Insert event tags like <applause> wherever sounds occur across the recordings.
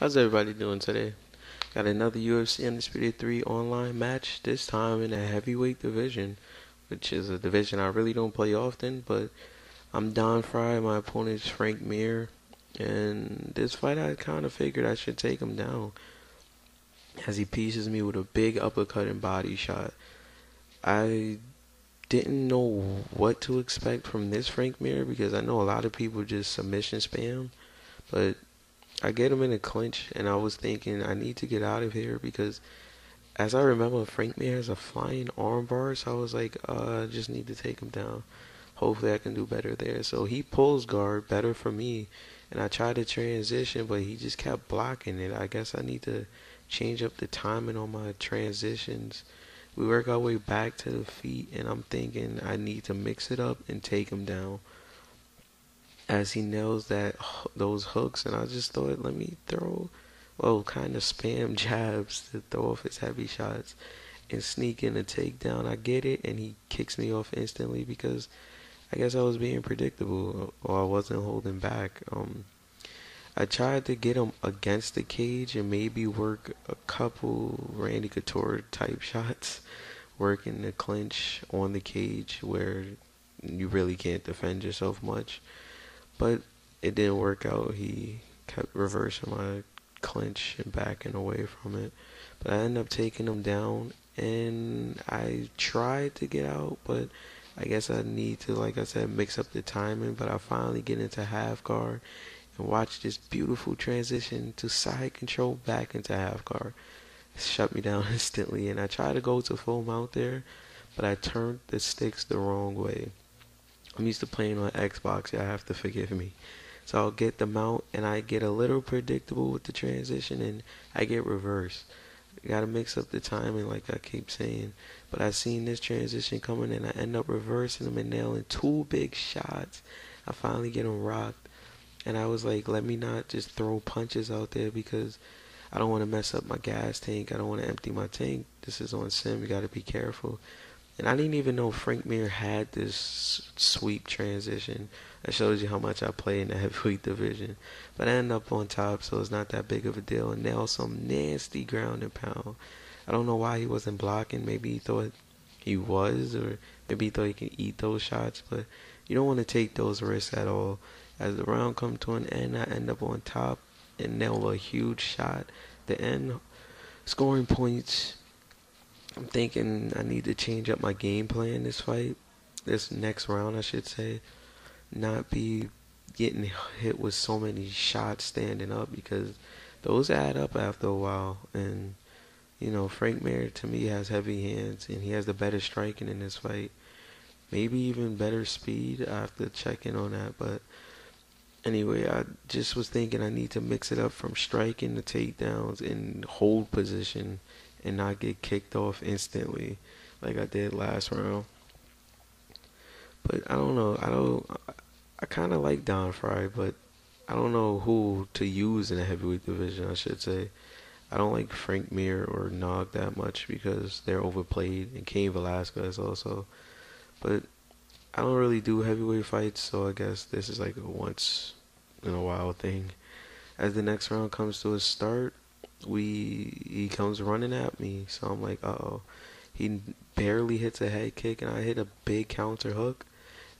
How's everybody doing today? Got another UFC Undisputed 3 online match, this time in a heavyweight division, which is a division I really don't play often, but I'm Don Frye, my opponent's Frank Mir, and this fight I kind of figured I should take him down as he pieces me with a big uppercut and body shot. I didn't know what to expect from this Frank Mir because I know a lot of people just submission spam, but I get him in a clinch, and I was thinking I need to get out of here because, as I remember, Frank Mir has a flying armbar, so I was like, uh, I just need to take him down. Hopefully, I can do better there. So he pulls guard better for me, and I tried to transition, but he just kept blocking it. I guess I need to change up the timing on my transitions. We work our way back to the feet, and I'm thinking I need to mix it up and take him down as he nails that those hooks, and I just thought, let me throw, well, kind of spam <laughs> jabs to throw off his heavy shots and sneak in a takedown. I get it, and he kicks me off instantly because I guess I was being predictable or I wasn't holding back. Um, I tried to get him against the cage and maybe work a couple Randy Couture type <laughs> shots, working the clinch on the cage where you really can't defend yourself much. But it didn't work out. He kept reversing my clinch and backing away from it. But I ended up taking him down, and I tried to get out, but I guess I need to, like I said, mix up the timing. But I finally get into half guard and watch this beautiful transition to side control back into half guard. Shut me down <laughs> instantly, and I tried to go to full mount there, but I turned the sticks the wrong way. I'm used to playing on Xbox. Y'all have to forgive me. So I'll get the mount and I get a little predictable with the transition and I get reversed. Gotta mix up the timing like I keep saying. But I seen this transition coming and I end up reversing them and nailing two big shots. I finally get them rocked. And I was like, let me not just throw punches out there because I don't want to mess up my gas tank. I don't want to empty my tank. This is on sim. You gotta be careful. And I didn't even know Frank Mir had this sweep transition. That shows you how much I play in the <laughs> heavyweight division. But I end up on top, so it's not that big of a deal. And nail some nasty ground and pound. I don't know why he wasn't blocking. Maybe he thought he was, or maybe he thought he could eat those shots. But you don't want to take those risks at all. As the round comes to an end, I end up on top and nail a huge shot. The end scoring points I'm thinking I need to change up my game plan this fight, this next round, I should say. Not be getting hit with so many shots standing up because those add up after a while. And, you know, Frank Mir to me has heavy hands and he has the better striking in this fight. Maybe even better speed. I have to check in on that. But anyway, I just was thinking I need to mix it up from striking to takedowns and hold position and not get kicked off instantly like I did last round. But I don't know. I don't. I kind of like Don Frye, but I don't know who to use in the heavyweight division. I should say. I don't like Frank Mir or Nog that much because they're overplayed, and Cain Velasquez also. But I don't really do heavyweight fights, so I guess this is like a once in a while thing. As the next round comes to a start, we he comes running at me, so I'm like, uh oh. He barely hits a head kick, and I hit a big counter hook.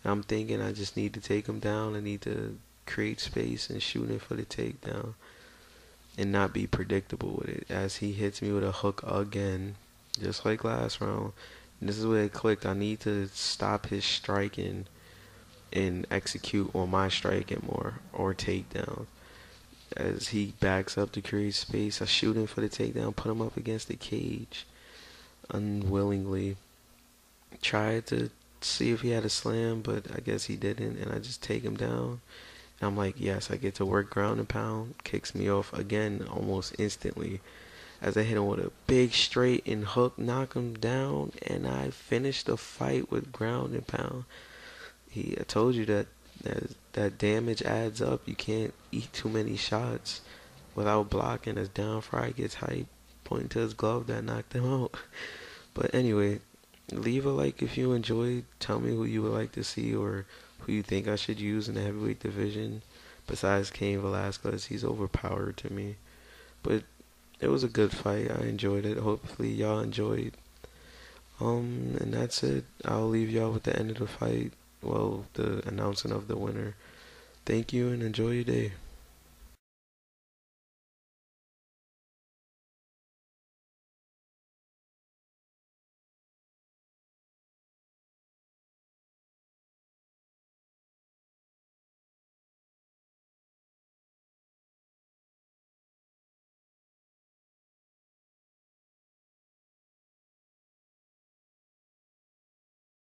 I'm thinking I just need to take him down. I need to create space and shoot him for the takedown, and not be predictable with it. As he hits me with a hook again, just like last round. And this is where it clicked. I need to stop his striking and execute on my striking more or takedown as he backs up to create space. I shoot him for the takedown, put him up against the cage unwillingly. Tried to see if he had a slam, but I guess he didn't, and I just take him down. And I'm like, yes, I get to work ground and pound. Kicks me off again almost instantly as I hit him with a big straight and hook, knock him down, and I finish the fight with ground and pound. He, I told you that that, that damage adds up. You can't eat too many shots without blocking. As Don Frye gets hype, pointing to his glove that knocked him out. <laughs> But anyway, leave a like if you enjoyed. Tell me who you would like to see or who you think I should use in the heavyweight division. Besides Cain Velasquez, he's overpowered to me. But it was a good fight. I enjoyed it. Hopefully y'all enjoyed. Um, and that's it. I'll leave y'all with the end of the fight well, the announcement of the winner. Thank you and enjoy your day.